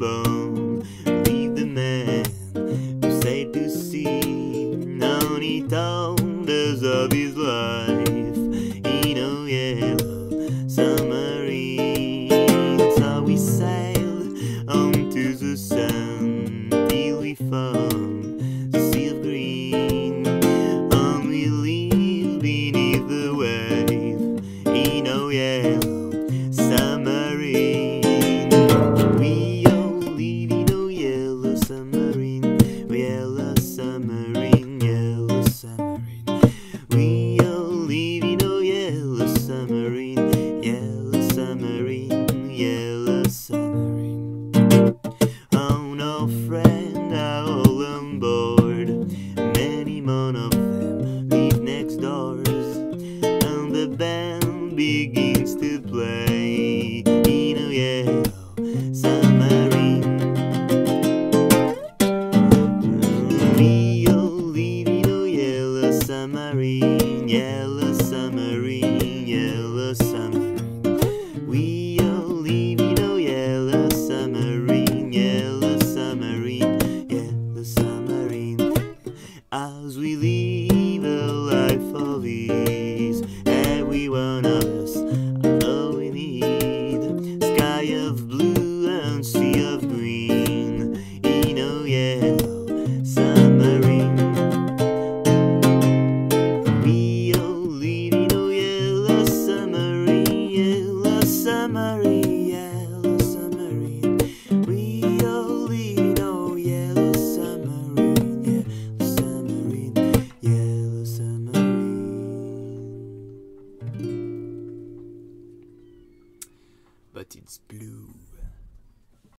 bone. Leave the man who said to see on he thunders of his life in a yellow submarine. So we sailed on to the sun till we found. We all live in a yellow submarine, yellow submarine, yellow submarine. Oh no, friend, are all on board. Many more of them live next doors, and the band begins to play. Yellow submarine, yellow submarine. We all live in a yellow submarine, yellow submarine, yellow submarine. As we live a life of ease, submarine, yellow submarine. Live yellow submarine, yellow submarine, yellow submarine. But it's blue.